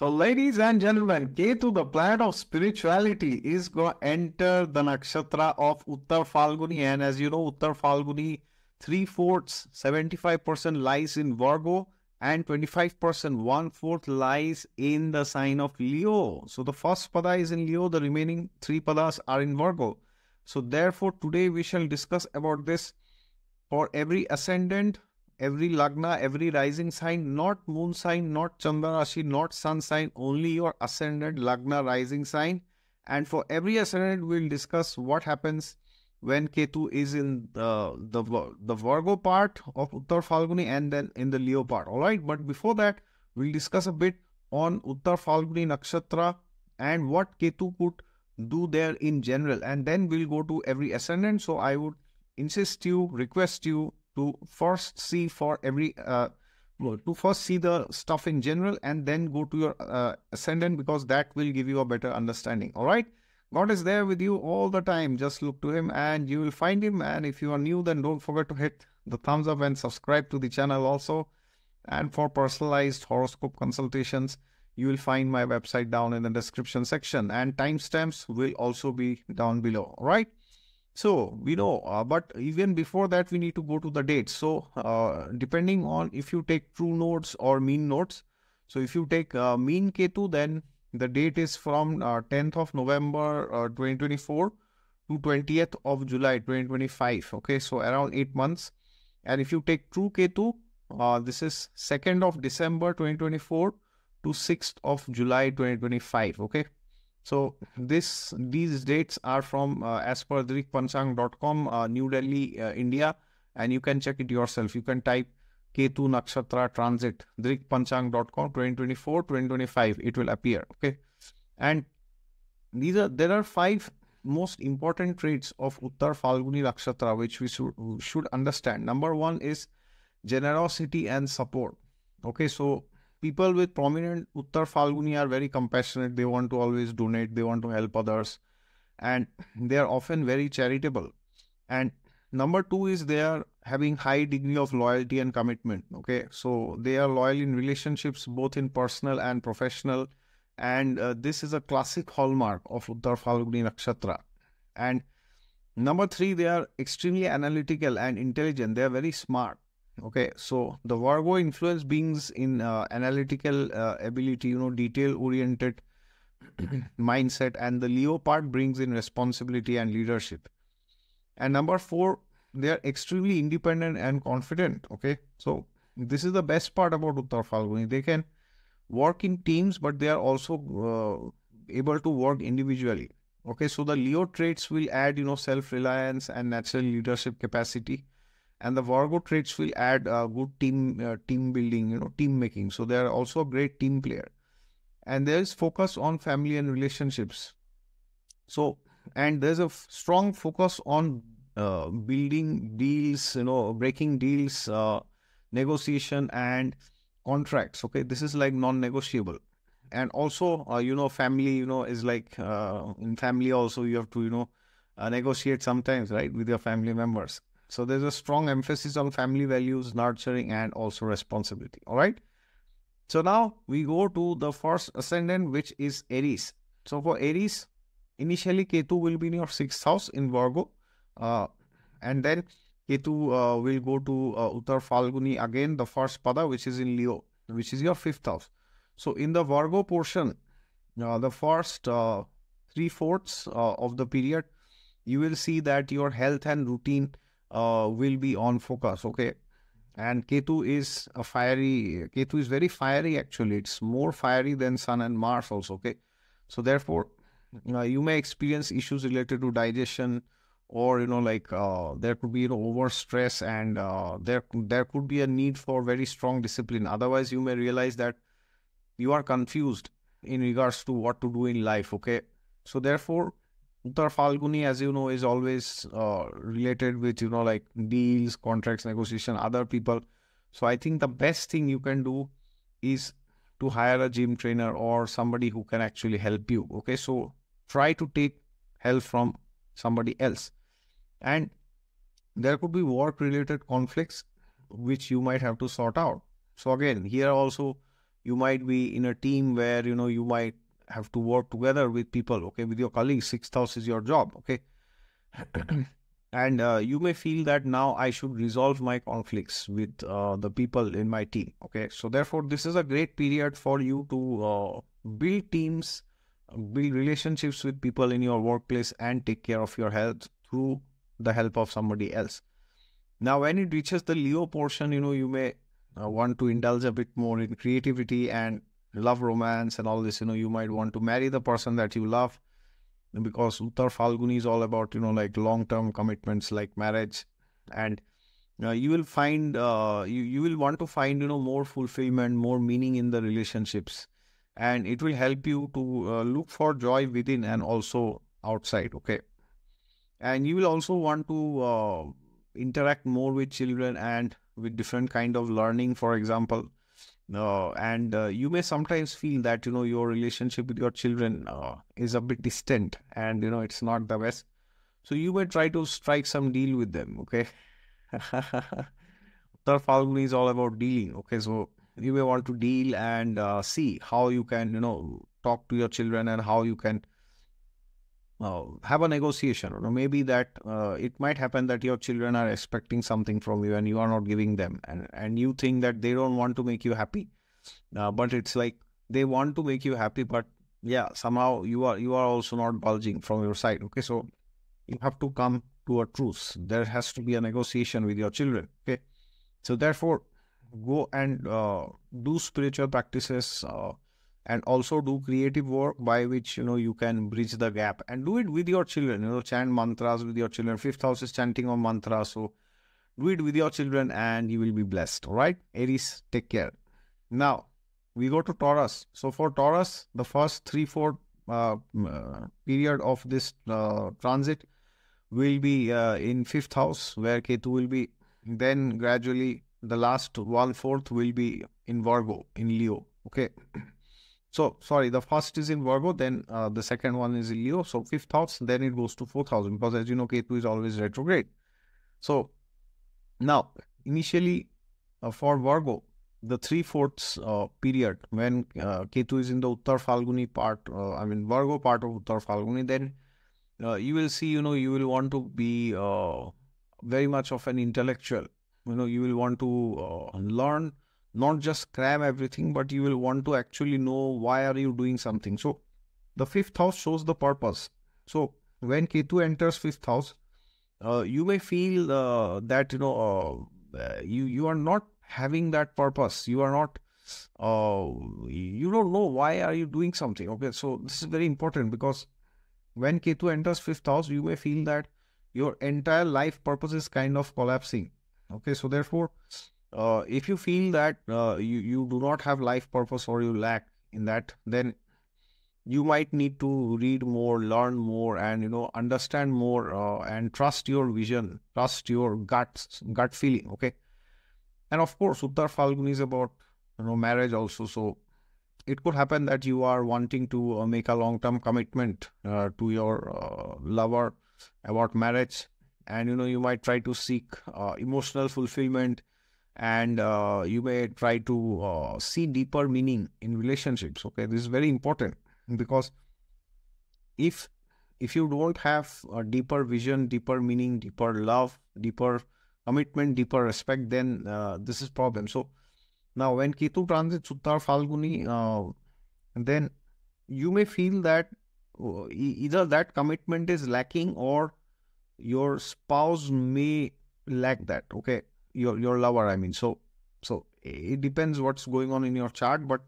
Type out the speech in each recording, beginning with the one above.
So, ladies and gentlemen, Ketu, the planet of spirituality, is going to enter the nakshatra of Uttar Falguni. And as you know, Uttar Falguni, three fourths, 75% lies in Virgo, and 25%, one fourth lies in the sign of Leo. So, the first pada is in Leo, the remaining three padas are in Virgo. So, therefore, today we shall discuss about this for every ascendant every lagna, every rising sign, not moon sign, not Chandra Rashi, not sun sign, only your ascendant lagna rising sign. And for every ascendant, we'll discuss what happens when Ketu is in the, the, the Virgo part of Uttar Falguni and then in the Leo part. All right. But before that, we'll discuss a bit on Uttar Falguni Nakshatra and what Ketu could do there in general. And then we'll go to every ascendant. So I would insist you, request you to first see for every uh, to first see the stuff in general and then go to your uh, ascendant because that will give you a better understanding. All right? God is there with you all the time. Just look to him and you will find him. And if you are new then don't forget to hit the thumbs up and subscribe to the channel also. And for personalized horoscope consultations you will find my website down in the description section. And timestamps will also be down below. All right so we know, uh, but even before that, we need to go to the dates. So uh, depending on if you take true nodes or mean nodes. So if you take uh, mean Ketu, then the date is from 10th uh, of November uh, 2024 to 20th of July 2025. Okay, so around eight months. And if you take true Ketu, uh, this is 2nd of December 2024 to 6th of July 2025. Okay. So this these dates are from uh, as per uh, New Delhi, uh, India, and you can check it yourself. You can type Ketu Nakshatra Transit drikpanchang.com 2024 2025. It will appear. Okay, and these are there are five most important traits of Uttar Falguni Nakshatra which we should, should understand. Number one is generosity and support. Okay, so people with prominent Uttar Falguni are very compassionate. They want to always donate. They want to help others. And they are often very charitable. And number two is they are having high degree of loyalty and commitment. Okay. So they are loyal in relationships, both in personal and professional. And uh, this is a classic hallmark of Uttar Falguni Nakshatra. And number three, they are extremely analytical and intelligent. They are very smart okay so the virgo influence beings in uh, analytical uh, ability you know detail oriented mindset and the leo part brings in responsibility and leadership. And number four they are extremely independent and confident okay? So this is the best part about uttar falguni. They can work in teams but they are also uh, able to work individually okay? So the leo traits will add you know self reliance and natural leadership capacity and the Virgo traits will add a good team uh, team building, you know, team making. So they are also a great team player, and there is focus on family and relationships. So and there's a strong focus on uh, building deals, you know, breaking deals, uh, negotiation and contracts. Okay, this is like non-negotiable. And also, uh, you know, family, you know, is like uh, in family also you have to, you know, uh, negotiate sometimes, right, with your family members so there's a strong emphasis on family values, nurturing, and also responsibility. All right. So now we go to the first ascendant, which is Aries. So for Aries, initially Ketu will be in your sixth house in Virgo, uh, and then Ketu uh, will go to uh, Uttar Falguni again, the first pada, which is in Leo, which is your fifth house. So in the Virgo portion, uh, the first uh, three fourths uh, of the period, you will see that your health and routine uh, will be on focus. Okay. And Ketu is a fiery, Ketu is very fiery actually. It's more fiery than Sun and Mars also. Okay. So therefore, uh, you may experience issues related to digestion or, you know, like uh, there could be, you know, over stress and uh, there, there could be a need for very strong discipline. Otherwise, you may realize that you are confused in regards to what to do in life. Okay. So therefore, Uttar Falguni, as you know, is always uh, related with, you know, like deals, contracts, negotiation, other people. So I think the best thing you can do is to hire a gym trainer or somebody who can actually help you. Okay. So try to take help from somebody else. And there could be work related conflicts which you might have to sort out. So again, here also you might be in a team where you know you might have to work together with people okay with your colleagues. Sixth house is your job okay? And uh, you may feel that now i should resolve my conflicts with uh, the people in my team okay? So therefore this is a great period for you to uh, build teams build relationships with people in your workplace and take care of your health through the help of somebody else. Now when it reaches the leo portion you know you may uh, want to indulge a bit more in creativity and love romance and all this you know you might want to marry the person that you love. Because uttar falguni is all about you know like long term commitments like marriage. And uh, you will find uh, you, you will want to find you know more fulfillment more meaning in the relationships. And it will help you to uh, look for joy within and also outside okay? And you will also want to uh, interact more with children and with different kind of learning for example uh, and uh, you may sometimes feel that you know your relationship with your children uh, is a bit distant and you know it's not the best. So you may try to strike some deal with them okay? Uttar Falguni is all about dealing okay? So you may want to deal and uh, see how you can you know talk to your children and how you can uh, have a negotiation maybe that uh, it might happen that your children are expecting something from you and you are not giving them and and you think that they don't want to make you happy. Uh, but it's like they want to make you happy but yeah somehow you are you are also not bulging from your side. Okay so you have to come to a truce. There has to be a negotiation with your children. Okay so therefore go and uh, do spiritual practices uh, and also do creative work by which you know you can bridge the gap and do it with your children you know chant mantras with your children. Fifth house is chanting of mantras so do it with your children and you will be blessed all right? Aries take care. Now we go to taurus. So for taurus the first three four uh, uh, period of this uh, transit will be uh, in fifth house where ketu will be. Then gradually the last one fourth will be in virgo in leo okay So, sorry, the first is in Virgo, then uh, the second one is in Leo. So, fifth house, then it goes to fourth house because as you know, Ketu is always retrograde. So, now, initially uh, for Virgo, the three fourths uh, period when uh, Ketu is in the Uttar Falguni part, uh, I mean, Virgo part of Uttar Falguni, then uh, you will see, you know, you will want to be uh, very much of an intellectual. You know, you will want to learn not just cram everything but you will want to actually know why are you doing something. So the fifth house shows the purpose. So when ketu enters fifth house uh, you may feel uh, that you know uh, you you are not having that purpose. You are not uh, you don't know why are you doing something. Okay so this is very important because when ketu enters fifth house you may feel that your entire life purpose is kind of collapsing. Okay so therefore uh, if you feel that uh, you, you do not have life purpose or you lack in that, then you might need to read more, learn more, and you know understand more, uh, and trust your vision, trust your gut, gut feeling. Okay, and of course, Uttar Falguni is about you know marriage also. So it could happen that you are wanting to uh, make a long-term commitment uh, to your uh, lover about marriage, and you know you might try to seek emotional fulfillment and uh, you may try to uh, see deeper meaning in relationships okay? This is very important because if if you don't have a deeper vision deeper meaning deeper love deeper commitment deeper respect then uh, this is problem. So now when ketu transits uttar falguni uh, then you may feel that uh, either that commitment is lacking or your spouse may lack that okay your your lover i mean. So so it depends what's going on in your chart but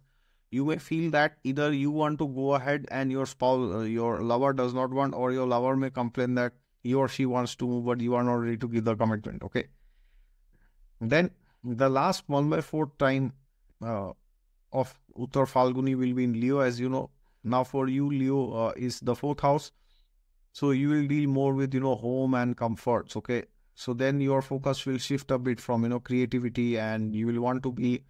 you may feel that either you want to go ahead and your spouse uh, your lover does not want or your lover may complain that he or she wants to move but you are not ready to give the commitment okay? Then the last one by fourth time uh, of uttar falguni will be in leo as you know. Now for you leo uh, is the fourth house. So you will deal more with you know home and comforts okay so then your focus will shift a bit from you know creativity and you will want to be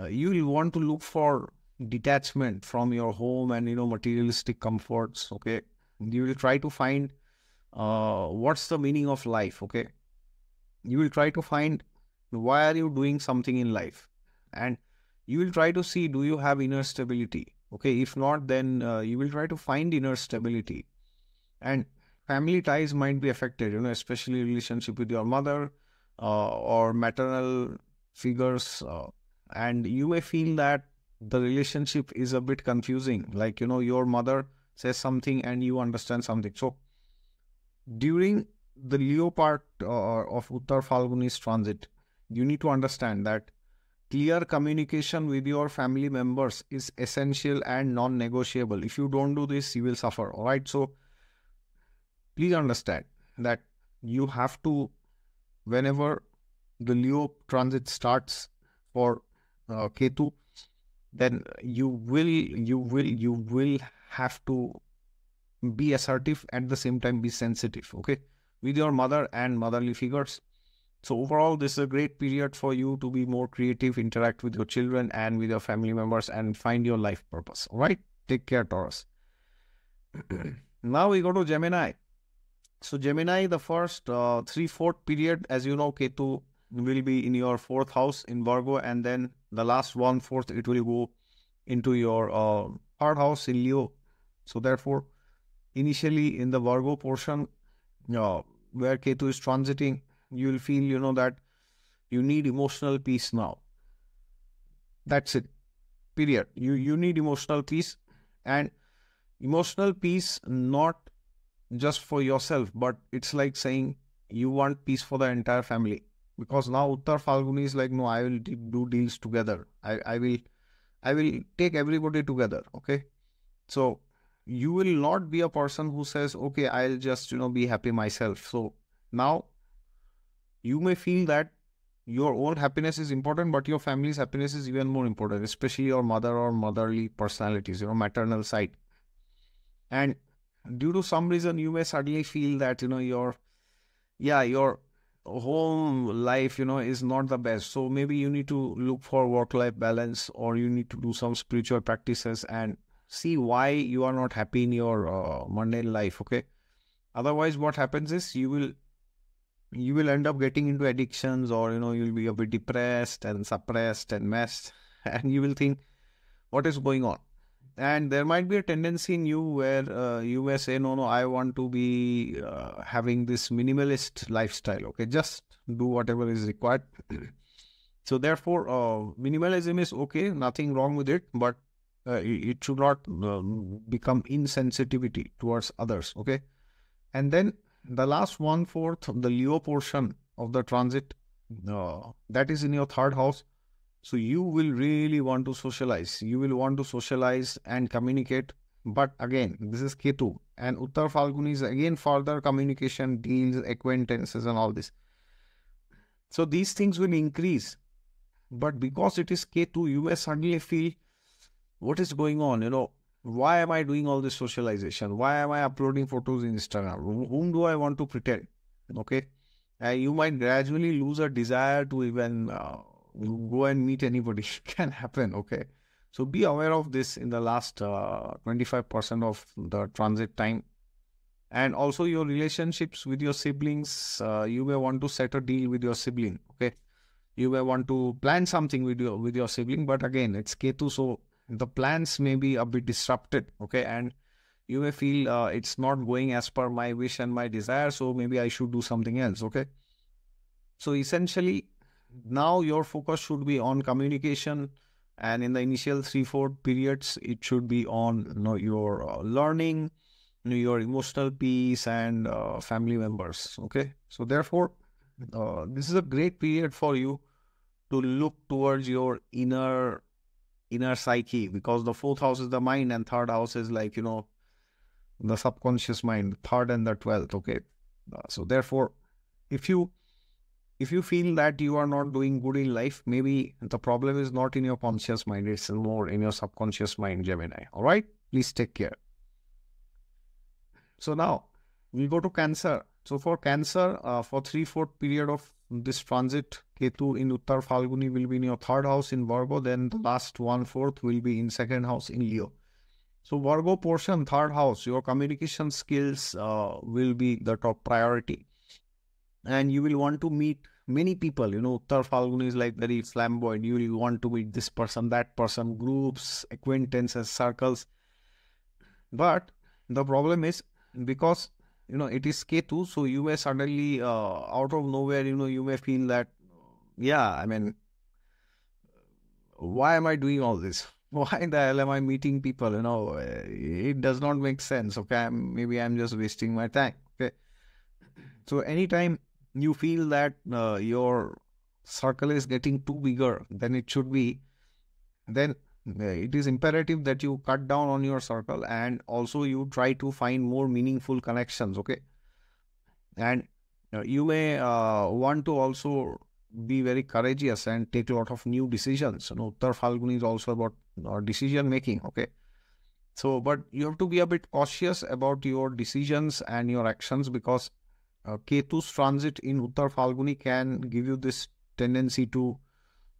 uh, you will want to look for detachment from your home and you know materialistic comforts okay? You will try to find uh, what's the meaning of life okay? You will try to find why are you doing something in life? And you will try to see do you have inner stability okay? If not then uh, you will try to find inner stability. And family ties might be affected you know especially relationship with your mother uh, or maternal figures uh, and you may feel that the relationship is a bit confusing. Like you know your mother says something and you understand something. So during the leo part uh, of uttar falguni's transit you need to understand that clear communication with your family members is essential and non-negotiable. If you don't do this you will suffer all right? So please understand that you have to whenever the leo transit starts for uh, ketu then you will you will you will have to be assertive at the same time be sensitive okay with your mother and motherly figures so overall, this is a great period for you to be more creative, interact with your children and with your family members and find your life purpose. All right. Take care, Taurus. now we go to Gemini. So Gemini, the first uh, three-fourth period, as you know, Ketu will be in your fourth house in Virgo and then the last one-fourth, it will go into your uh, third house in Leo. So therefore, initially in the Virgo portion, uh, where Ketu is transiting, you will feel you know that you need emotional peace now. That's it. Period. You you need emotional peace and emotional peace not just for yourself but it's like saying you want peace for the entire family. Because now uttar falguni is like no i will do deals together. I i will i will take everybody together okay? So you will not be a person who says okay i'll just you know be happy myself. So now you may feel that your own happiness is important, but your family's happiness is even more important, especially your mother or motherly personalities, your maternal side. And due to some reason, you may suddenly feel that, you know, your, yeah, your home life, you know, is not the best. So maybe you need to look for work life balance or you need to do some spiritual practices and see why you are not happy in your uh, mundane life. Okay. Otherwise, what happens is you will you will end up getting into addictions or you know you'll be a bit depressed and suppressed and messed and you will think what is going on and there might be a tendency in you where uh, you may say no no i want to be uh, having this minimalist lifestyle okay just do whatever is required so therefore uh, minimalism is okay nothing wrong with it but uh, it should not um, become insensitivity towards others okay and then the last one fourth the Leo portion of the transit uh, that is in your third house. So you will really want to socialize. You will want to socialize and communicate. But again, this is Ketu and Uttar Falguni is again further communication, deals, acquaintances, and all this. So these things will increase. But because it is Ketu, you may suddenly feel what is going on? You know, why am I doing all this socialization? Why am I uploading photos in Instagram? Whom do I want to pretend? Okay. And you might gradually lose a desire to even uh, go and meet anybody. can happen. Okay. So be aware of this in the last uh, 25% of the transit time. And also your relationships with your siblings. Uh, you may want to set a deal with your sibling. Okay. You may want to plan something with your with your sibling, but again, it's Ketu, so the plans may be a bit disrupted okay and you may feel uh, it's not going as per my wish and my desire so maybe i should do something else okay so essentially now your focus should be on communication and in the initial three four periods it should be on you know, your uh, learning your emotional peace and uh, family members okay? So therefore uh, this is a great period for you to look towards your inner inner psyche because the fourth house is the mind and third house is like you know the subconscious mind third and the 12th okay? Uh, so therefore if you if you feel that you are not doing good in life maybe the problem is not in your conscious mind it's more in your subconscious mind gemini all right please take care so now we go to cancer so for cancer uh, for three fourth period of this transit Ketu in Uttar Falguni will be in your third house in Virgo, then the last one fourth will be in second house in Leo. So Virgo portion, third house, your communication skills uh, will be the top priority. And you will want to meet many people, you know, Uttar Falguni is like very flamboyant. You, you want to meet this person, that person, groups, acquaintances, circles. But the problem is because you know it is Ketu, so you may suddenly uh, out of nowhere, you know, you may feel that yeah, I mean, why am I doing all this? Why the hell am I meeting people? You know, it does not make sense. Okay, I'm, maybe I'm just wasting my time. Okay, so anytime you feel that uh, your circle is getting too bigger than it should be, then uh, it is imperative that you cut down on your circle and also you try to find more meaningful connections okay? And uh, you may uh, want to also be very courageous and take a lot of new decisions. You know uttar falguni is also about uh, decision making okay? So but you have to be a bit cautious about your decisions and your actions because uh, ketu's transit in uttar falguni can give you this tendency to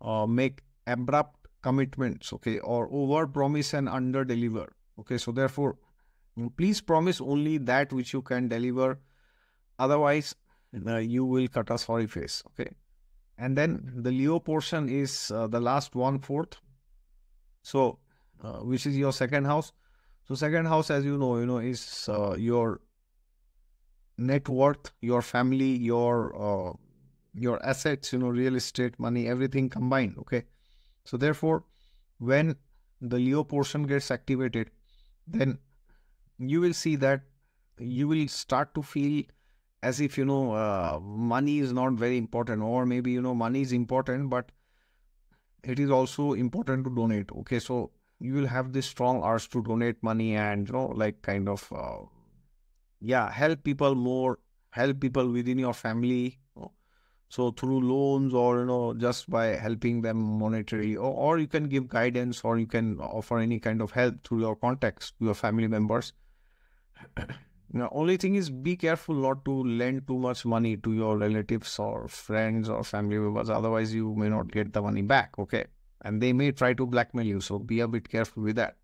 uh, make abrupt commitments, okay, or over promise and under deliver. Okay, so therefore, please promise only that which you can deliver. Otherwise, uh, you will cut a sorry face. Okay, and then the Leo portion is uh, the last one fourth. So, uh, which is your second house. So, second house, as you know, you know, is uh, your net worth, your family, your uh, your assets, you know, real estate, money, everything combined. Okay so therefore, when the Leo portion gets activated, then you will see that you will start to feel as if you know uh, money is not very important or maybe you know money is important but it is also important to donate okay so you will have this strong urge to donate money and you know like kind of uh, yeah help people more help people within your family so through loans or you know just by helping them monetarily or, or you can give guidance or you can offer any kind of help through your contacts to your family members. Now only thing is be careful not to lend too much money to your relatives or friends or family members otherwise you may not get the money back okay? And they may try to blackmail you so be a bit careful with that.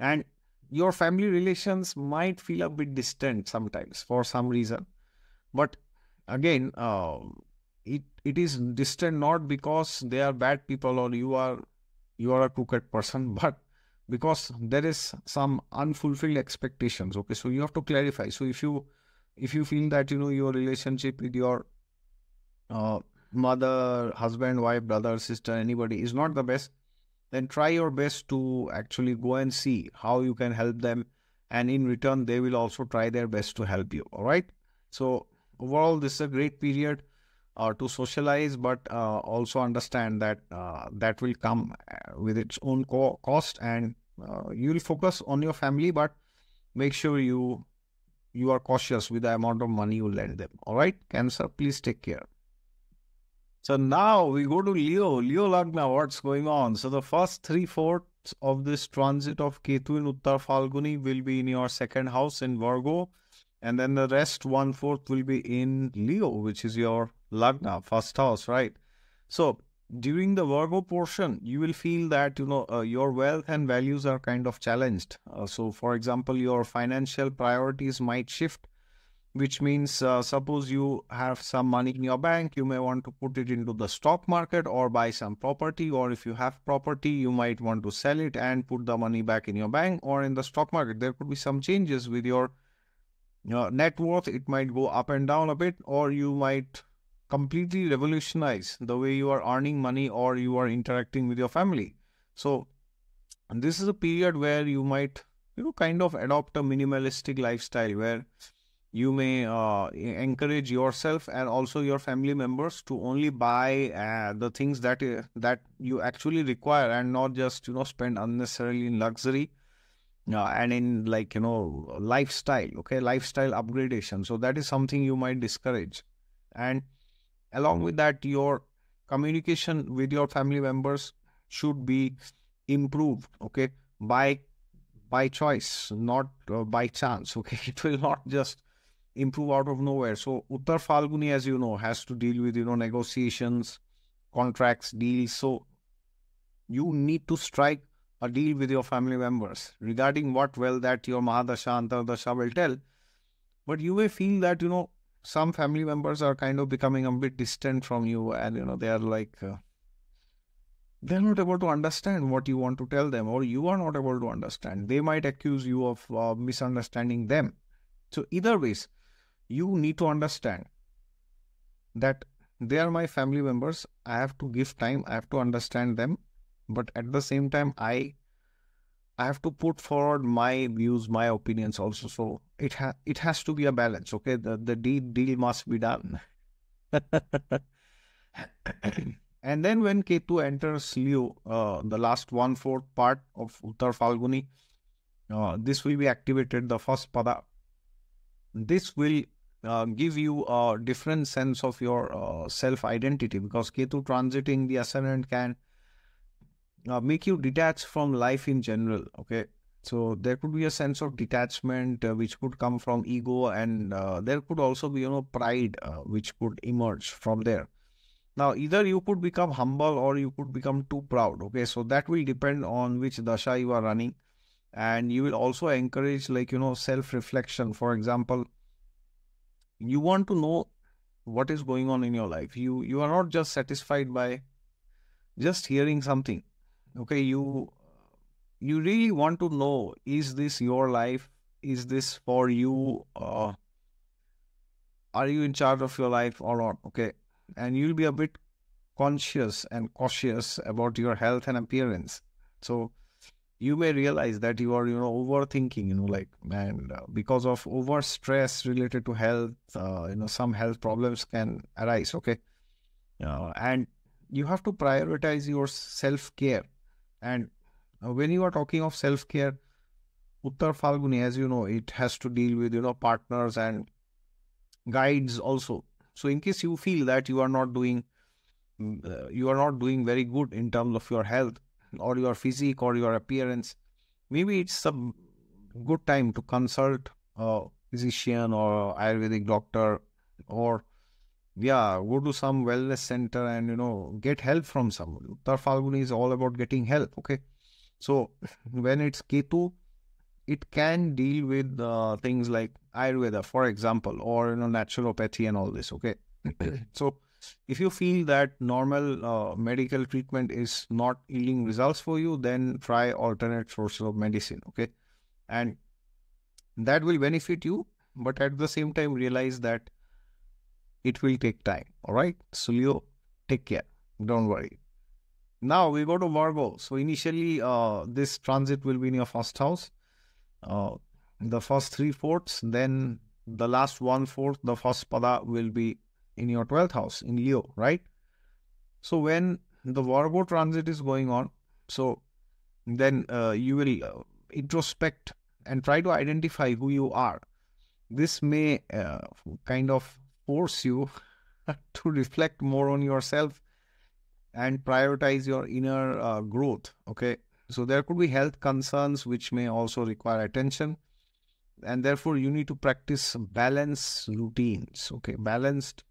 And your family relations might feel a bit distant sometimes for some reason but again, uh, it it is distant not because they are bad people or you are you are a crooked person, but because there is some unfulfilled expectations. Okay, so you have to clarify. So if you if you feel that you know your relationship with your uh, mother, husband, wife, brother, sister, anybody is not the best, then try your best to actually go and see how you can help them, and in return they will also try their best to help you. All right. So overall, this is a great period uh, to socialize, but uh, also understand that uh, that will come uh, with its own co- cost, and uh, you will focus on your family, but make sure you you are cautious with the amount of money you lend them. All right, Cancer, please take care. So now we go to Leo. Leo Lagna, what's going on? So the first three fourths of this transit of Ketu in Uttar Falguni will be in your second house in Virgo and then the rest one fourth will be in Leo, which is your Lagna, first house, right? So during the Virgo portion, you will feel that you know uh, your wealth and values are kind of challenged. Uh, so, for example, your financial priorities might shift, which means uh, suppose you have some money in your bank, you may want to put it into the stock market or buy some property, or if you have property, you might want to sell it and put the money back in your bank or in the stock market. There could be some changes with your your net worth it might go up and down a bit or you might completely revolutionize the way you are earning money or you are interacting with your family so this is a period where you might you know kind of adopt a minimalistic lifestyle where you may uh, encourage yourself and also your family members to only buy uh, the things that uh, that you actually require and not just you know spend unnecessarily in luxury uh, and in like you know lifestyle okay? Lifestyle upgradation. So that is something you might discourage. And along with that your communication with your family members should be improved okay? By by choice not uh, by chance okay? It will not just improve out of nowhere. So uttar falguni as you know has to deal with you know negotiations contracts deals. So you need to strike a deal with your family members. Regarding what well that your Mahadasha, Antardasha will tell. But you may feel that, you know, some family members are kind of becoming a bit distant from you and you know they are like uh, they're not able to understand what you want to tell them or you are not able to understand. They might accuse you of uh, misunderstanding them. So either ways you need to understand that they are my family members. I have to give time. I have to understand them. But at the same time i i have to put forward my views my opinions also. So it ha- it has to be a balance okay? The the deal deal must be done. And then when ketu enters leo uh, the last one fourth part of uttar falguni uh, this will be activated the first pada. This will uh, give you a different sense of your uh, self identity because Ketu transiting the ascendant can uh, make you detach from life in general. Okay. So there could be a sense of detachment uh, which could come from ego, and uh, there could also be, you know, pride uh, which could emerge from there. Now, either you could become humble or you could become too proud. Okay. So that will depend on which dasha you are running. And you will also encourage, like, you know, self reflection. For example, you want to know what is going on in your life. You you are not just satisfied by just hearing something. Okay you you really want to know is this your life? Is this for you? Uh, are you in charge of your life or not? Okay and you'll be a bit conscious and cautious about your health and appearance. So you may realize that you are you know overthinking you know like and uh, because of over stress related to health uh, you know some health problems can arise okay? Uh, and you have to prioritize your self care and uh, when you are talking of self care uttar falguni as you know it has to deal with you know partners and guides also. So in case you feel that you are not doing mm, uh, you are not doing very good in terms of your health or your physique or your appearance, maybe it's a good time to consult a physician or Ayurvedic doctor or yeah, go to some wellness center and you know get help from someone. Uttar Falguni is all about getting help. Okay, so when it's Ketu, it can deal with uh, things like Ayurveda, for example, or you know naturopathy and all this. Okay, so if you feel that normal uh, medical treatment is not yielding results for you, then try alternate sources of medicine. Okay. And that will benefit you, but at the same time, realize that it will take time. All right. So, Leo, take care. Don't worry. Now we go to Virgo. So, initially, uh, this transit will be in your first house. Uh, the first three fourths, then the last one fourth, the first pada will be in your 12th house in Leo, right? So when the Virgo transit is going on, so then uh, you will uh, introspect and try to identify who you are. This may uh, kind of force you to reflect more on yourself and prioritize your inner uh, growth. Okay, so there could be health concerns which may also require attention, and therefore you need to practice balance routines. Okay, balanced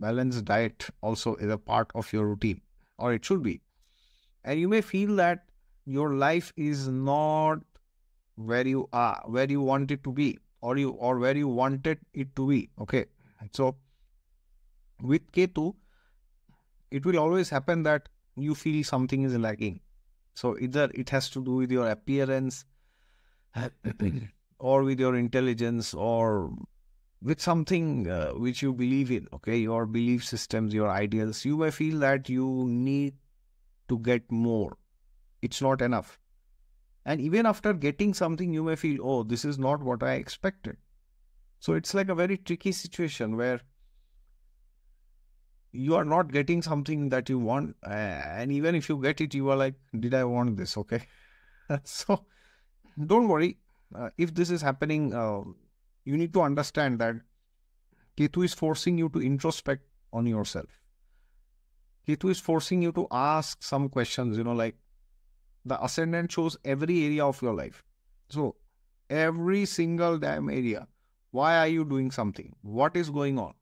balanced diet also is a part of your routine, or it should be. And you may feel that your life is not where you are, where you want it to be, or you or where you wanted it to be. Okay. So with Ketu, it will always happen that you feel something is lacking. So either it has to do with your appearance or with your intelligence or with something uh, which you believe in, okay, your belief systems, your ideals, you may feel that you need to get more. It's not enough. And even after getting something, you may feel, oh, this is not what I expected. So it's like a very tricky situation where you are not getting something that you want. And even if you get it, you are like, did I want this? Okay. so don't worry. Uh, if this is happening, uh, you need to understand that Ketu is forcing you to introspect on yourself. Ketu is forcing you to ask some questions, you know, like the ascendant shows every area of your life. So, every single damn area. Why are you doing something? What is going on?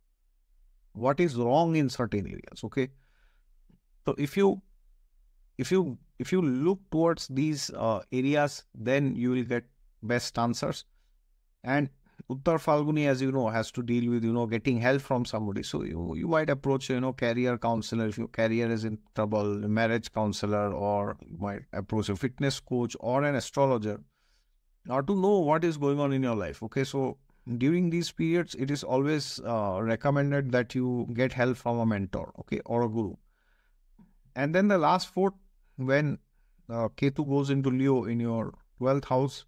What is wrong in certain areas? Okay. So if you if you if you look towards these uh, areas, then you will get best answers. And Uttar Falguni, as you know, has to deal with, you know, getting help from somebody. So you, you might approach, you know, career counselor if your career is in trouble, marriage counselor, or you might approach a fitness coach or an astrologer or to know what is going on in your life. Okay, so during these periods, it is always uh, recommended that you get help from a mentor, okay, or a guru. And then the last fourth, when uh, Ketu goes into Leo in your 12th house,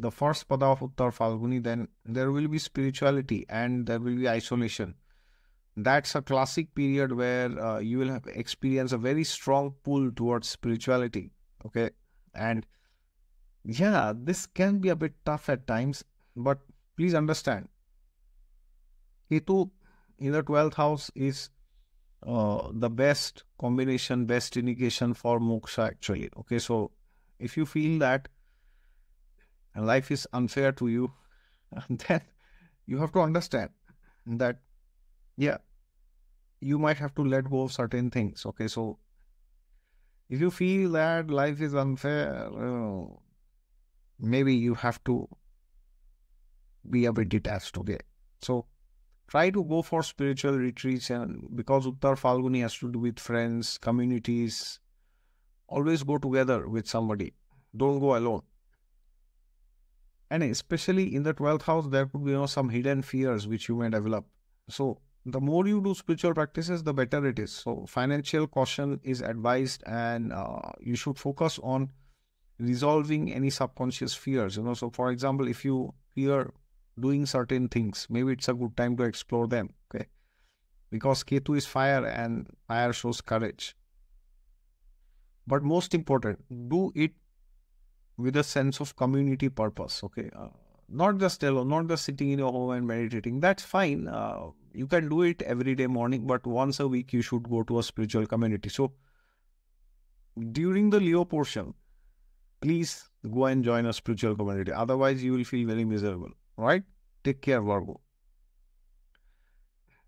the first pada of Uttar Falguni, then there will be spirituality and there will be isolation. That's a classic period where uh, you will have experience a very strong pull towards spirituality. Okay. And yeah, this can be a bit tough at times, but please understand Ketu in the 12th house is uh, the best combination, best indication for moksha actually. Okay, so if you feel that life is unfair to you, then you have to understand that, yeah, you might have to let go of certain things. Okay, so if you feel that life is unfair, maybe you have to be a bit detached. Okay, so try to go for spiritual retreats, and because Uttar Falguni has to do with friends, communities, always go together with somebody. Don't go alone and especially in the 12th house there could be you know some hidden fears which you may develop. So the more you do spiritual practices the better it is. So financial caution is advised and uh, you should focus on resolving any subconscious fears you know. So for example if you fear doing certain things maybe it's a good time to explore them okay? Because ketu is fire and fire shows courage. But most important do it with a sense of community purpose. Okay, uh, not just alone, not just sitting in your home and meditating. That's fine. Uh, you can do it every day morning, but once a week you should go to a spiritual community. So during the Leo portion, please go and join a spiritual community. Otherwise, you will feel very miserable. Right? Take care, Virgo.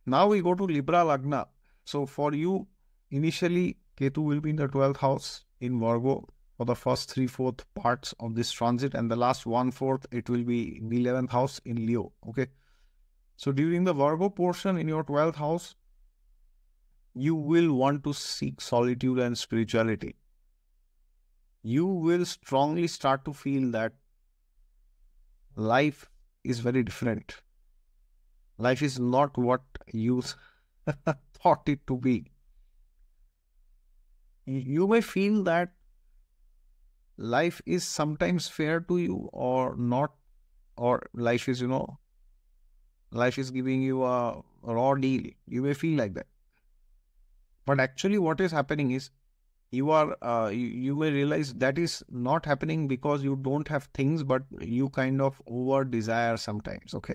Now we go to Libra Lagna. So for you, initially Ketu will be in the 12th house in Virgo for the first three fourth parts of this transit and the last one fourth it will be in the 11th house in leo okay? So during the virgo portion in your 12th house you will want to seek solitude and spirituality. You will strongly start to feel that life is very different. Life is not what you thought it to be. You may feel that life is sometimes fair to you or not or life is you know life is giving you a raw deal. You may feel like that. But actually what is happening is you are uh, you, you may realize that is not happening because you don't have things but you kind of over desire sometimes okay?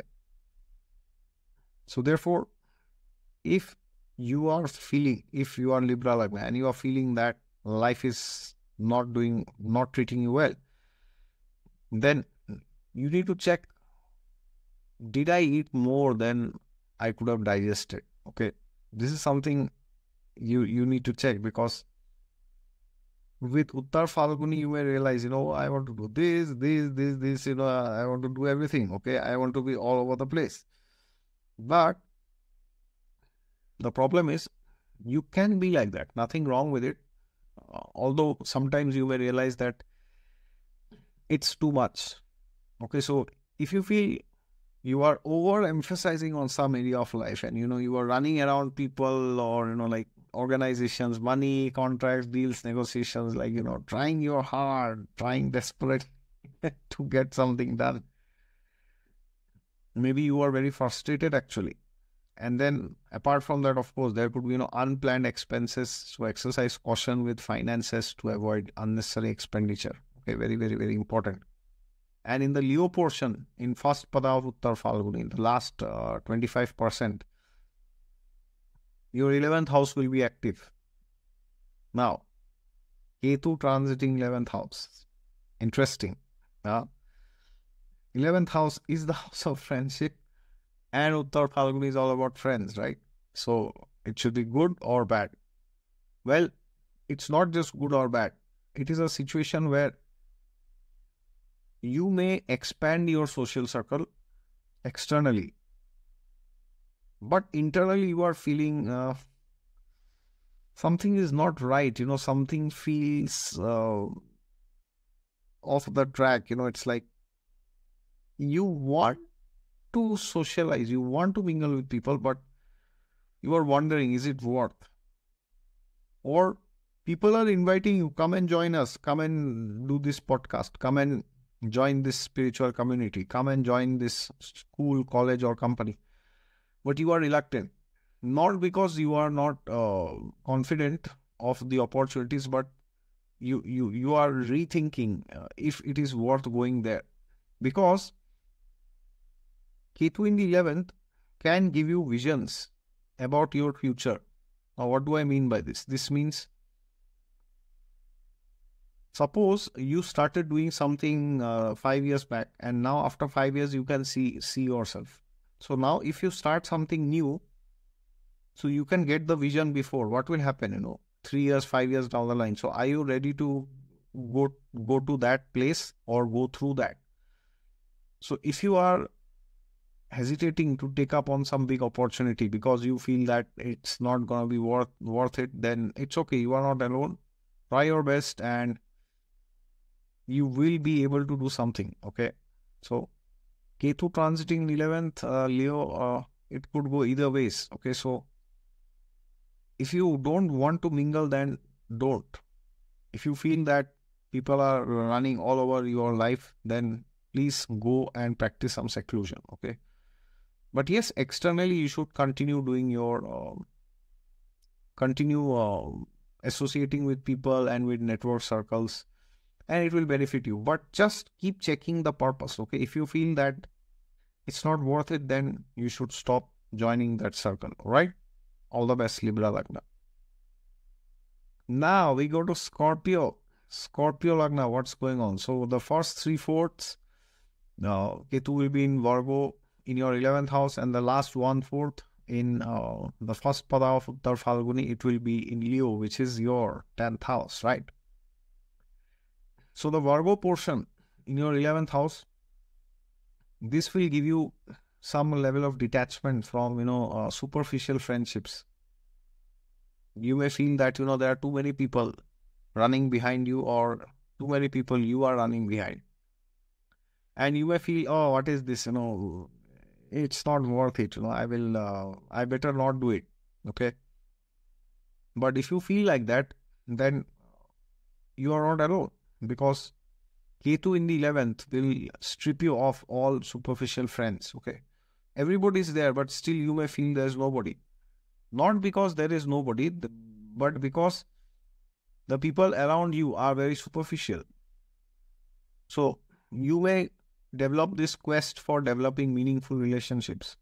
So therefore if you are feeling if you are libra like and you are feeling that life is not doing, not treating you well, then you need to check did I eat more than I could have digested? Okay. This is something you you need to check because with Uttar Falguni, you may realize, you know, I want to do this, this, this, this, you know, I want to do everything. Okay. I want to be all over the place. But the problem is you can be like that. Nothing wrong with it although sometimes you may realize that it's too much. Okay, so if you feel you are over emphasizing on some area of life and you know you are running around people or you know like organizations money contracts deals negotiations like you know trying your hard trying desperate to get something done maybe you are very frustrated actually and then apart from that, of course, there could be you know unplanned expenses. So exercise caution with finances to avoid unnecessary expenditure. Okay, very, very, very important. And in the Leo portion, in first pada Uttar Falguni, in the last uh, 25%, your 11th house will be active. Now, Ketu transiting 11th house. Interesting. Uh, 11th house is the house of friendship and Uttar Falguni is all about friends, right? So it should be good or bad. Well, it's not just good or bad. It is a situation where you may expand your social circle externally. But internally, you are feeling uh, something is not right. You know, something feels uh, off the track. You know, it's like you want to socialize, you want to mingle with people, but you are wondering, is it worth? Or people are inviting you, come and join us, come and do this podcast, come and join this spiritual community, come and join this school, college, or company. But you are reluctant, not because you are not uh, confident of the opportunities, but you you you are rethinking uh, if it is worth going there. Because Ketu in the 11th can give you visions about your future. Now, what do I mean by this? This means suppose you started doing something uh, five years back and now after five years you can see see yourself so now if you start something new so you can get the vision before what will happen you know three years five years down the line so are you ready to go go to that place or go through that so if you are hesitating to take up on some big opportunity because you feel that it's not going to be worth worth it then it's okay. You are not alone. Try your best and you will be able to do something okay? So ketu transiting 11th uh, leo uh, it could go either ways okay? So if you don't want to mingle then don't. If you feel that people are running all over your life then please go and practice some seclusion okay but yes externally you should continue doing your uh, continue uh, associating with people and with network circles and it will benefit you. But just keep checking the purpose okay? If you feel that it's not worth it then you should stop joining that circle all right? All the best libra lagna. Now we go to scorpio. Scorpio lagna what's going on? So the first three fourths now ketu will be in virgo in your 11th house and the last one fourth in uh, the first pada of Uttar Phalguni, it will be in Leo, which is your 10th house, right? So the Virgo portion in your 11th house, this will give you some level of detachment from, you know, uh, superficial friendships. You may feel that, you know, there are too many people running behind you or too many people you are running behind. And you may feel, oh, what is this? You know, it's not worth it. You know, I will, uh, I better not do it. Okay. But if you feel like that, then you are not alone because Ketu in the 11th will strip you of all superficial friends. Okay. Everybody is there, but still you may feel there's nobody. Not because there is nobody, but because the people around you are very superficial. So you may develop this quest for developing meaningful relationships.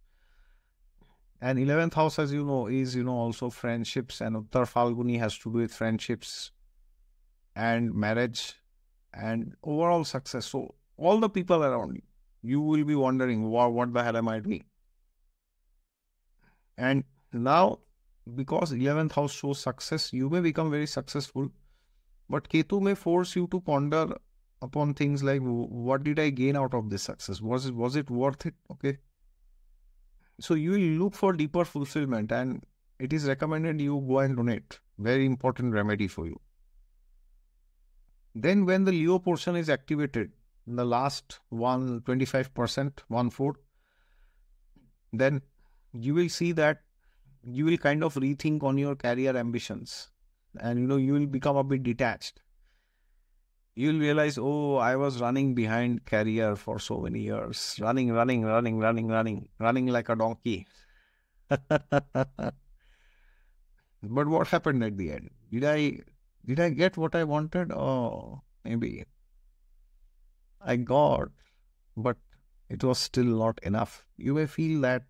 And 11th house, as you know, is, you know, also friendships and Uttar Phalguni has to do with friendships and marriage and overall success. So all the people around you, you will be wondering, wow, what the hell am I doing? And now, because 11th house shows success, you may become very successful, but Ketu may force you to ponder upon things like what did I gain out of this success? Was it was it worth it? Okay. So you will look for deeper fulfillment and it is recommended you go and donate. Very important remedy for you. Then when the Leo portion is activated, the last one 25%, one fourth, then you will see that you will kind of rethink on your career ambitions and you know you will become a bit detached you'll realize, oh, I was running behind career for so many years, running, running, running, running, running, running like a donkey. but what happened at the end? Did I did I get what I wanted? Oh, maybe I got, but it was still not enough. You may feel that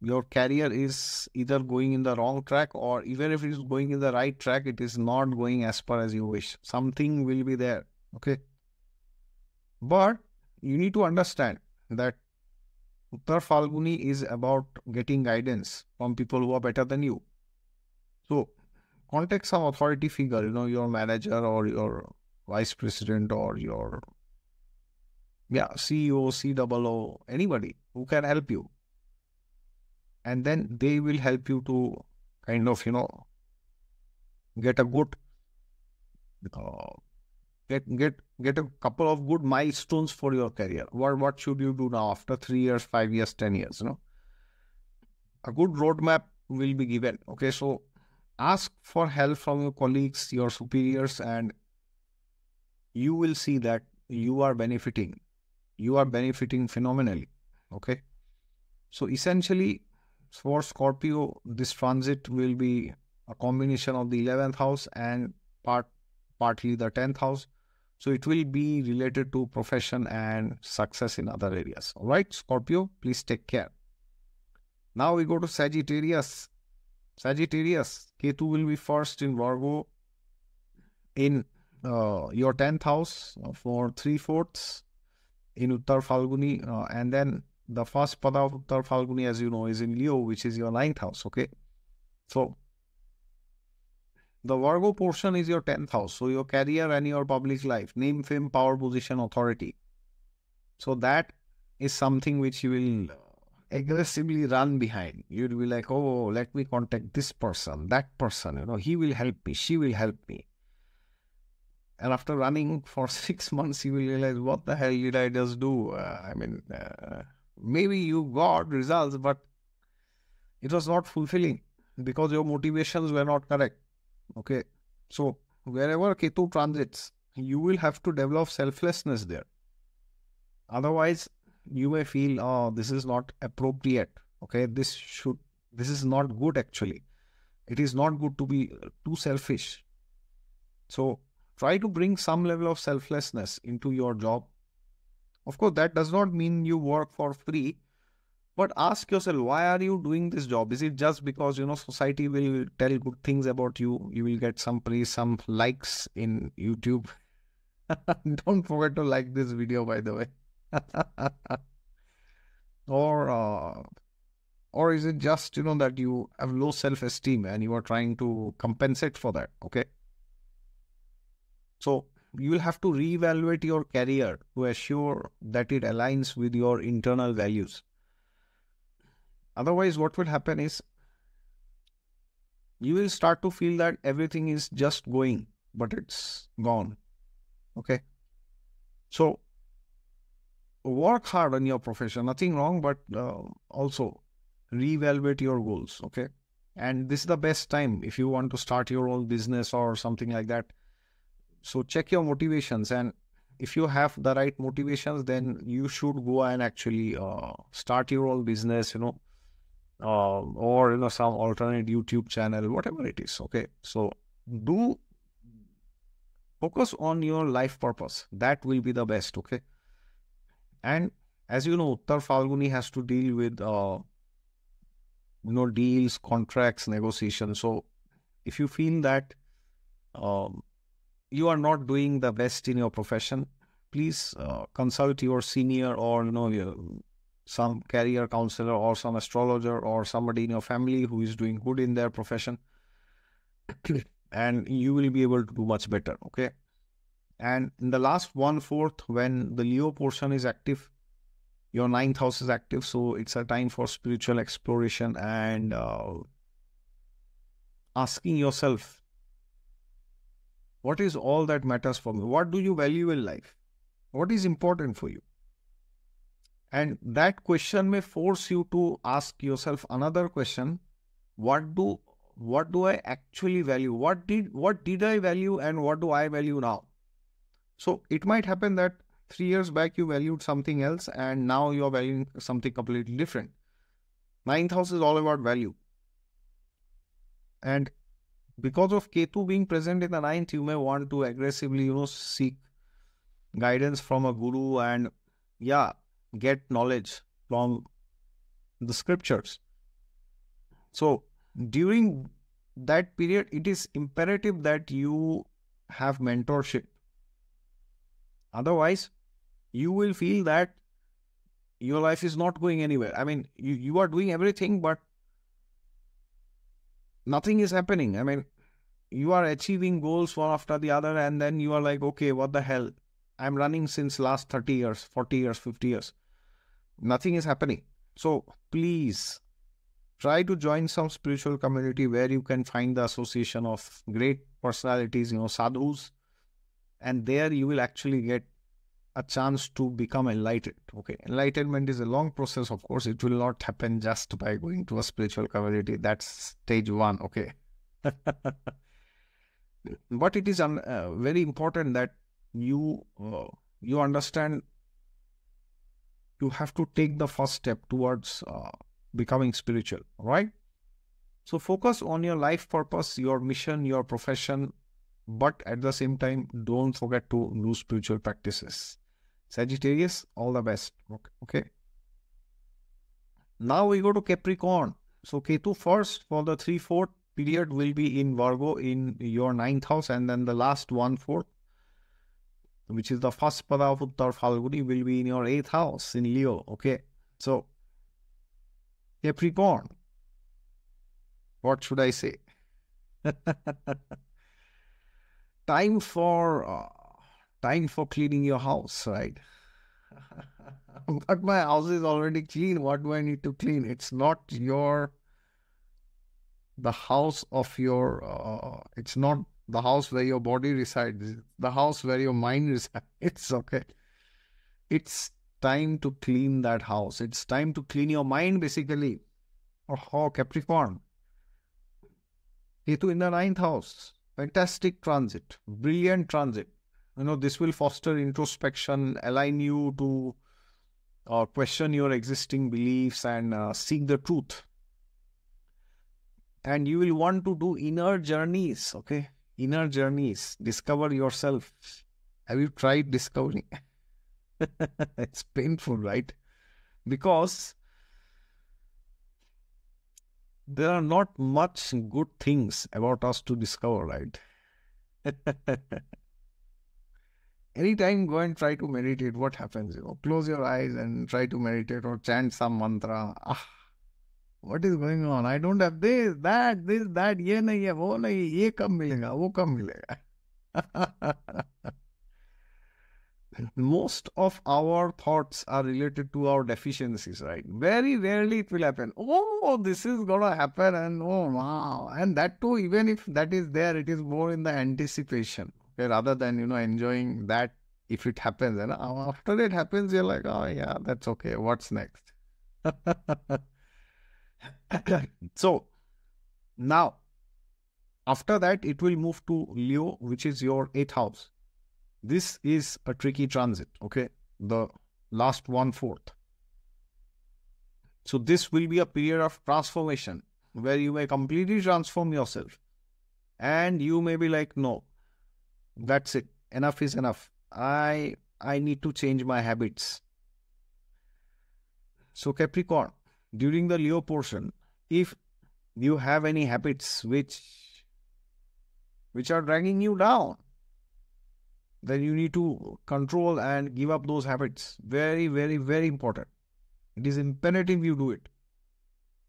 your career is either going in the wrong track or even if it is going in the right track it is not going as far as you wish. Something will be there okay? But you need to understand that uttar phalguni is about getting guidance from people who are better than you. So contact some authority figure you know your manager or your vice president or your yeah, CEO, COO, anybody who can help you. And then they will help you to kind of, you know, get a good, uh, get get get a couple of good milestones for your career. What what should you do now after three years, five years, ten years? You know, a good roadmap will be given. Okay, so ask for help from your colleagues, your superiors, and you will see that you are benefiting you are benefiting phenomenally. Okay. So essentially, for Scorpio, this transit will be a combination of the 11th house and part partly the 10th house. So it will be related to profession and success in other areas. All right, Scorpio, please take care. Now we go to Sagittarius. Sagittarius, Ketu will be first in Virgo in uh, your 10th house for three fourths in Uttar Phalguni, uh, and then the first pada of Uttar Phalguni, as you know, is in Leo, which is your ninth house. Okay, so the Virgo portion is your tenth house, so your career and your public life, name, fame, power, position, authority. So that is something which you will aggressively run behind. You'll be like, oh, let me contact this person, that person. You know, he will help me, she will help me. And after running for six months, you will realize, what the hell did I just do? Uh, I mean, uh, maybe you got results, but it was not fulfilling because your motivations were not correct. Okay. So, wherever Ketu transits, you will have to develop selflessness there. Otherwise, you may feel, oh, this is not appropriate. Okay. This should, this is not good actually. It is not good to be uh, too selfish. So, try to bring some level of selflessness into your job. Of course, that does not mean you work for free, but ask yourself, why are you doing this job? Is it just because, you know, society will tell good things about you? You will get some praise, some likes in YouTube. Don't forget to like this video, by the way. or, uh, or is it just, you know, that you have low self-esteem and you are trying to compensate for that? Okay. So you will have to reevaluate your career to assure that it aligns with your internal values. Otherwise, what will happen is you will start to feel that everything is just going, but it's gone. Okay. So work hard on your profession, nothing wrong, but uh, also reevaluate your goals. Okay. And this is the best time if you want to start your own business or something like that so check your motivations and if you have the right motivations then you should go and actually uh, start your own business you know uh, or you know some alternate youtube channel whatever it is okay? So do focus on your life purpose. That will be the best okay? And as you know uttar phalguni has to deal with uh, you know deals contracts negotiations. So if you feel that um, you are not doing the best in your profession, please uh, consult your senior or you know your, some career counselor or some astrologer or somebody in your family who is doing good in their profession, and you will be able to do much better. Okay. And in the last one fourth, when the Leo portion is active, your ninth house is active, so it's a time for spiritual exploration and uh, asking yourself what is all that matters for me? What do you value in life? What is important for you? And that question may force you to ask yourself another question. What do what do I actually value? What did what did I value and what do I value now? So it might happen that three years back you valued something else and now you're valuing something completely different. Ninth house is all about value. And because of Ketu being present in the ninth, you may want to aggressively, you know, seek guidance from a guru and, yeah, get knowledge from the scriptures. So, during that period, it is imperative that you have mentorship. Otherwise, you will feel that your life is not going anywhere. I mean, you, you are doing everything, but nothing is happening. I mean, you are achieving goals one after the other, and then you are like, okay, what the hell? I'm running since last 30 years, 40 years, 50 years. Nothing is happening. So please try to join some spiritual community where you can find the association of great personalities, you know, sadhus, and there you will actually get a chance to become enlightened. Okay, enlightenment is a long process, of course. It will not happen just by going to a spiritual community. That's stage one. Okay, but it is un- uh, very important that you uh, you understand you have to take the first step towards uh, becoming spiritual right so focus on your life purpose your mission your profession but at the same time don't forget to do spiritual practices sagittarius all the best okay now we go to capricorn so ketu first for the three fourth period will be in virgo in your ninth house and then the last one fourth which is the first pada of Uttar Phalguni, will be in your eighth house in Leo. Okay, so Capricorn. What should I say? time for uh, time for cleaning your house, right? but my house is already clean. What do I need to clean? It's not your the house of your. Uh, it's not the house where your body resides, the house where your mind resides. Okay. It's time to clean that house. It's time to clean your mind, basically. Oh, Capricorn. Ketu in the ninth house. Fantastic transit. Brilliant transit. You know, this will foster introspection, align you to or uh, question your existing beliefs and uh, seek the truth. And you will want to do inner journeys, okay? inner journeys, discover yourself. Have you tried discovering? it's painful, right? Because there are not much good things about us to discover, right? anytime go and try to meditate, what happens? You know, close your eyes and try to meditate or chant some mantra. Ah, what is going on? I don't have this, that, this, that, ye nahi hai, wo nahi, ye kam milega, wo kam milega. Most of our thoughts are related to our deficiencies, right? Very rarely it will happen. Oh, this is gonna happen, and oh wow, and that too, even if that is there, it is more in the anticipation rather than you know enjoying that if it happens. And after it happens, you're like, oh yeah, that's okay. What's next? so now after that it will move to leo which is your eighth house this is a tricky transit okay the last one fourth so this will be a period of transformation where you may completely transform yourself and you may be like no that's it enough is enough i i need to change my habits so capricorn during the Leo portion, if you have any habits which which are dragging you down, then you need to control and give up those habits. Very, very, very important. It is imperative you do it.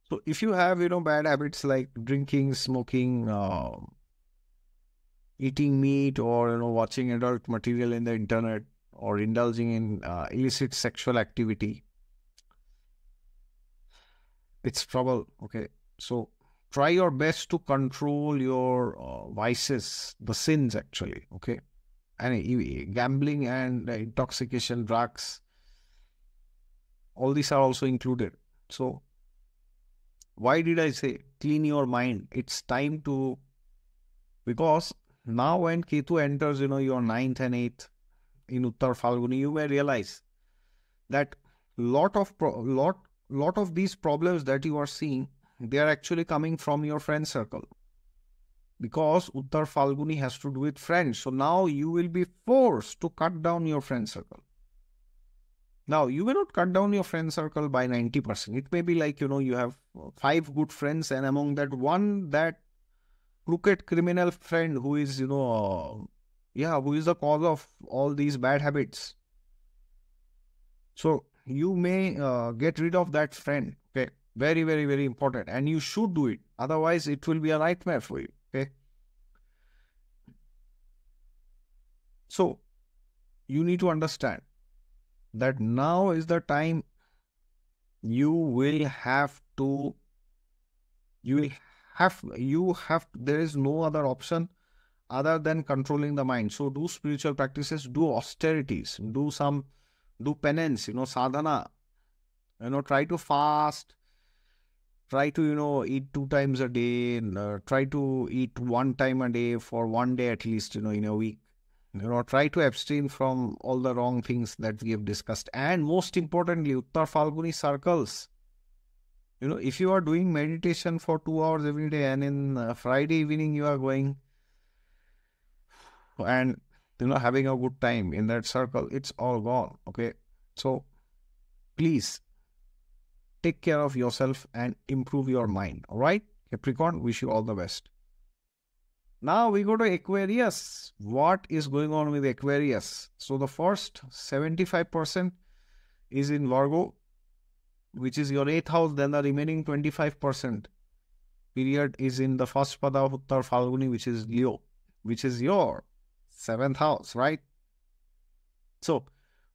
So if you have, you know, bad habits like drinking, smoking, uh, eating meat, or you know, watching adult material in the internet, or indulging in uh, illicit sexual activity, it's trouble. Okay. So try your best to control your uh, vices, the sins actually. Okay. And gambling and intoxication, drugs, all these are also included. So why did I say clean your mind? It's time to, because now when Ketu enters, you know, your ninth and eighth in Uttar Phalguni, you may realize that lot of pro- lot lot of these problems that you are seeing, they are actually coming from your friend circle. Because Uttar Phalguni has to do with friends. So now you will be forced to cut down your friend circle. Now, you may not cut down your friend circle by 90%. It may be like, you know, you have five good friends, and among that, one that crooked criminal friend who is, you know, yeah, who is the cause of all these bad habits. So, you may uh, get rid of that friend. Okay. Very, very, very important. And you should do it. Otherwise, it will be a nightmare for you. Okay. So, you need to understand that now is the time you will have to you will have you have there is no other option other than controlling the mind. So do spiritual practices do austerities do some do penance you know sadhana you know try to fast try to you know eat two times a day uh, try to eat one time a day for one day at least you know in a week you know try to abstain from all the wrong things that we have discussed. And most importantly uttar phalguni circles you know if you are doing meditation for 2 hours every day and in uh, friday evening you are going and you know having a good time in that circle it's all gone okay so please take care of yourself and improve your mind all right capricorn wish you all the best now we go to Aquarius. What is going on with Aquarius? So the first 75% is in Virgo, which is your 8th house. Then the remaining 25% period is in the first pada of Uttar Phalguni, which is Leo, which is your 7th house, right? So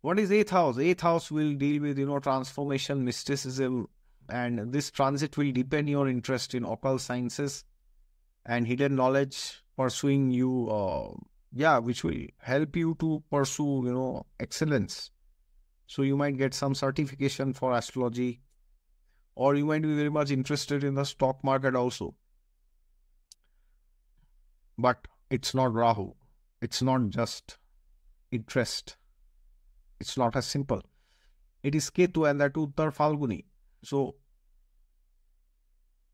what is 8th house? 8th house will deal with, you know, transformation, mysticism, and this transit will deepen your interest in occult sciences and hidden knowledge pursuing you uh, yeah which will help you to pursue you know excellence so you might get some certification for astrology or you might be very much interested in the stock market also. But it's not rahu. It's not just interest. It's not as simple. It is ketu and that uttar phalguni. So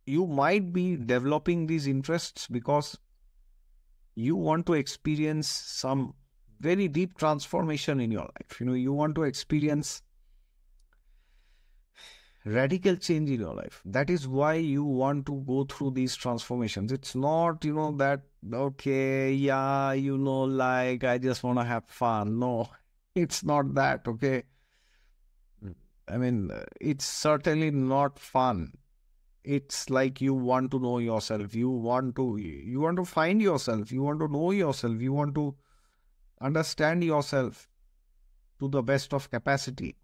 you might be developing these interests because you want to experience some very deep transformation in your life. You know, you want to experience radical change in your life. That is why you want to go through these transformations. It's not, you know, that, okay, yeah, you know, like I just want to have fun. No, it's not that, okay? I mean, it's certainly not fun it's like you want to know yourself you want to you want to find yourself you want to know yourself you want to understand yourself to the best of capacity.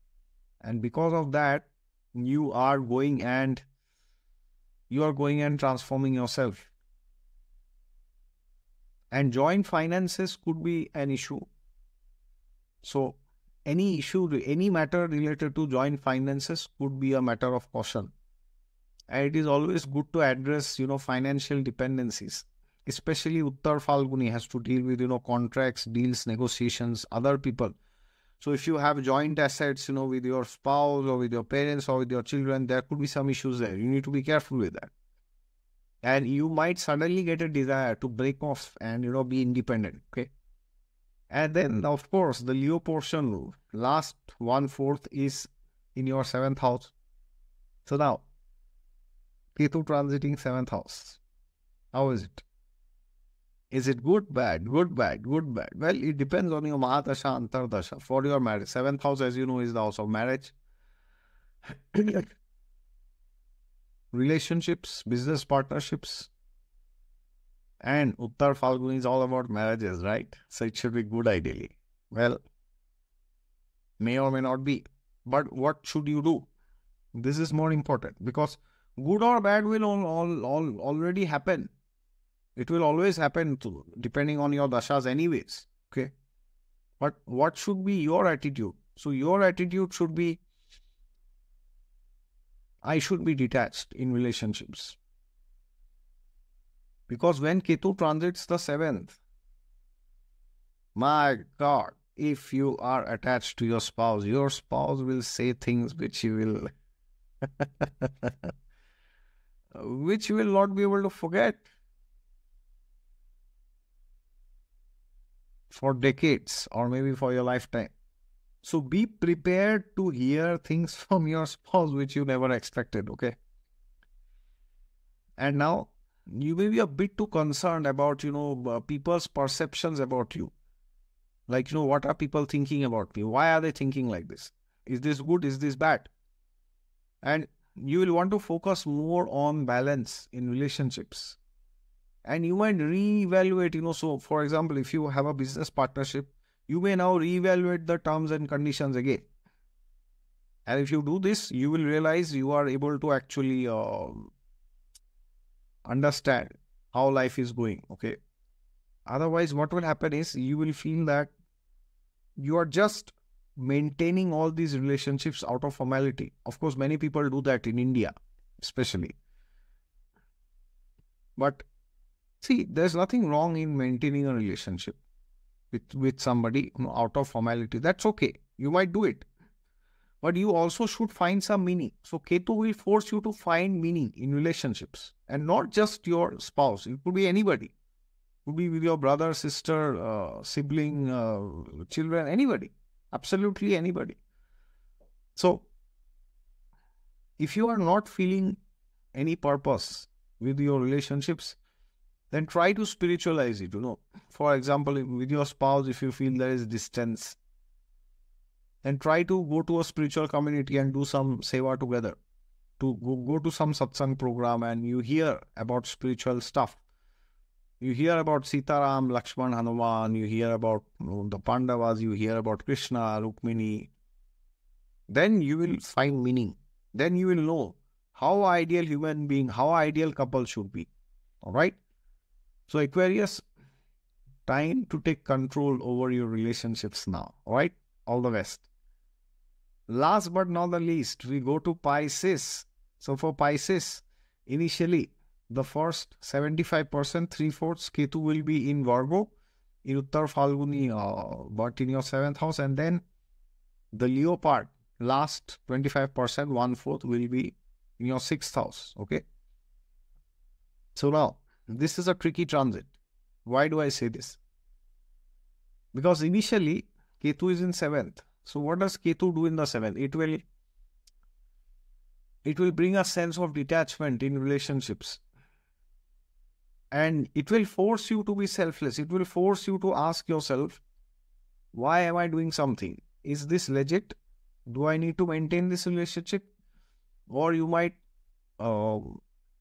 And because of that you are going and you are going and transforming yourself. And joint finances could be an issue. So any issue any matter related to joint finances could be a matter of caution. And it is always good to address you know financial dependencies especially uttar phalguni has to deal with you know contracts deals negotiations other people. So if you have joint assets you know with your spouse or with your parents or with your children there could be some issues there. You need to be careful with that. And you might suddenly get a desire to break off and you know be independent okay? And then of course the leo portion last one fourth is in your seventh house. So now Ketu transiting seventh house. How is it? Is it good, bad, good, bad, good, bad? Well, it depends on your Mahadasha, Antardasha for your marriage. Seventh house, as you know, is the house of marriage. Relationships, business partnerships, and Uttar Phalguni is all about marriages, right? So it should be good ideally. Well, may or may not be. But what should you do? This is more important because good or bad will all, all, all already happen. It will always happen to, depending on your dashas anyways. Okay. But what should be your attitude? So your attitude should be I should be detached in relationships. Because when Ketu transits the seventh, my God, if you are attached to your spouse, your spouse will say things which you will which you will not be able to forget for decades or maybe for your lifetime. So be prepared to hear things from your spouse which you never expected, okay? And now you may be a bit too concerned about, you know, uh, people's perceptions about you. Like, you know, what are people thinking about me? Why are they thinking like this? Is this good? Is this bad? And you will want to focus more on balance in relationships and you might reevaluate you know so for example if you have a business partnership you may now reevaluate the terms and conditions again. And if you do this, you will realize you are able to actually uh, understand how life is going. Okay. Otherwise, what will happen is you will feel that you are just maintaining all these relationships out of formality. Of course, many people do that in India, especially. But see, there's nothing wrong in maintaining a relationship with, with somebody out of formality. That's okay. You might do it. But you also should find some meaning. So Ketu will force you to find meaning in relationships and not just your spouse. It could be anybody. It could be with your brother, sister, uh, sibling, uh, children, anybody. Absolutely anybody. So if you are not feeling any purpose with your relationships, then try to spiritualize it. You know, for example, with your spouse, if you feel there is distance, then try to go to a spiritual community and do some seva together. To go, go to some satsang program and you hear about spiritual stuff. You hear about Sitaram, Lakshman, Hanuman, you hear about you know, the Pandavas, you hear about Krishna, Rukmini. Then you will find meaning. Then you will know how ideal human being, how ideal couple should be. All right. So Aquarius, time to take control over your relationships now. right? All the best. Last but not the least, we go to Pisces. So for Pisces, initially the first 75%, three fourths Ketu will be in Virgo, in Uttar Phalguni, uh, but in your seventh house, and then the Leo part, last 25%, one fourth will be in your sixth house. Okay. So now, this is a tricky transit. Why do I say this? Because initially, Ketu is in seventh. So what does Ketu do in the seventh? It will it will bring a sense of detachment in relationships. And it will force you to be selfless. It will force you to ask yourself, why am I doing something? Is this legit? Do I need to maintain this relationship? Or you might uh,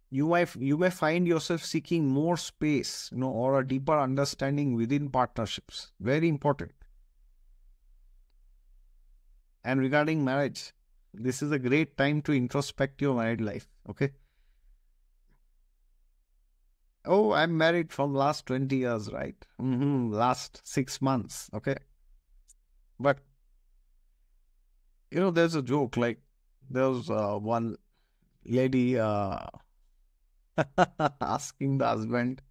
you might you may find yourself seeking more space, you know, or a deeper understanding within partnerships. Very important. And regarding marriage, this is a great time to introspect your married life. Okay. Oh, I'm married from last 20 years, right? Mm-hmm. Last six months. Okay. But, you know, there's a joke like there's uh, one lady uh, asking the husband,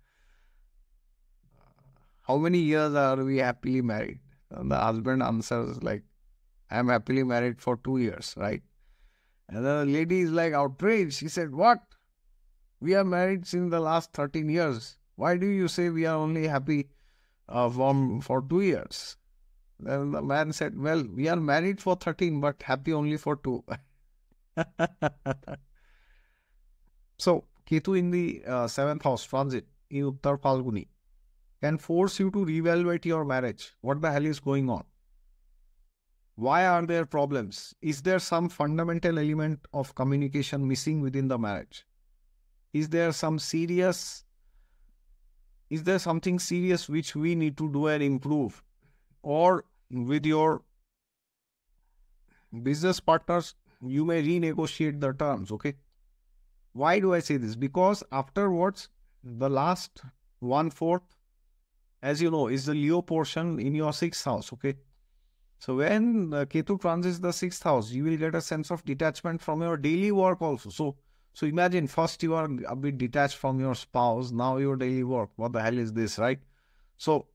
How many years are we happily married? And the husband answers, like, I'm happily married for two years, right? And the lady is like outraged. She said, What? We are married since the last 13 years. Why do you say we are only happy uh, for, for two years? Then the man said, Well, we are married for 13, but happy only for two. so, Ketu in the uh, seventh house transit in Uttar Phalguni can force you to reevaluate your marriage. What the hell is going on? Why are there problems? Is there some fundamental element of communication missing within the marriage? Is there some serious, is there something serious which we need to do and improve? Or with your business partners, you may renegotiate the terms, okay? Why do I say this? Because afterwards, the last one fourth, as you know, is the Leo portion in your sixth house, okay? So when uh, Ketu transits the sixth house, you will get a sense of detachment from your daily work also. So, so imagine first you are a bit detached from your spouse, now your daily work. What the hell is this, right? So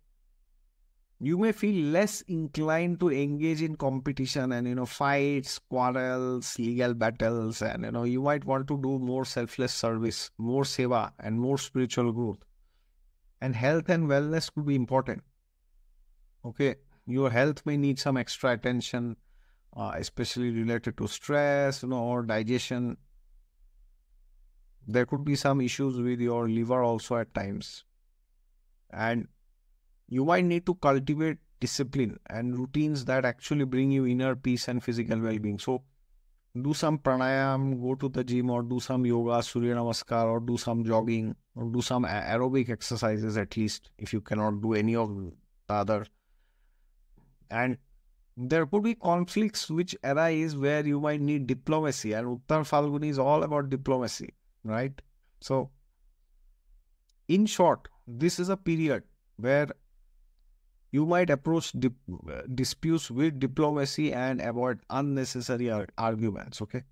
you may feel less inclined to engage in competition and you know fights, quarrels, legal battles, and you know you might want to do more selfless service, more seva, and more spiritual growth. And health and wellness could be important. Okay, your health may need some extra attention, uh, especially related to stress, you know, or digestion. There could be some issues with your liver also at times. And you might need to cultivate discipline and routines that actually bring you inner peace and physical well-being. So do some pranayam, go to the gym or do some yoga, Surya Namaskar or do some jogging or do some aerobic exercises at least if you cannot do any of the other and there could be conflicts which arise where you might need diplomacy and uttar phalguni is all about diplomacy right so in short this is a period where you might approach dip, uh, disputes with diplomacy and avoid unnecessary ar- arguments okay?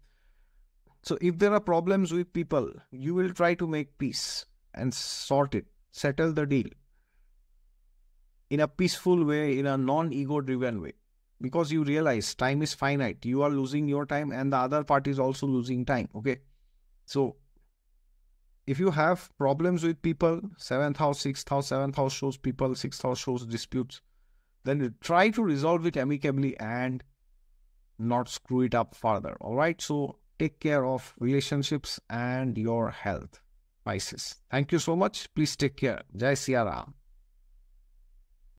So if there are problems with people you will try to make peace and sort it settle the deal in a peaceful way in a non ego driven way. Because you realize time is finite. You are losing your time and the other party is also losing time okay? So if you have problems with people, seventh house, sixth house, seventh house shows people, sixth house shows disputes, then try to resolve it amicably and not screw it up further. All right. So take care of relationships and your health. Pisces. Thank you so much. Please take care. Jai Siya.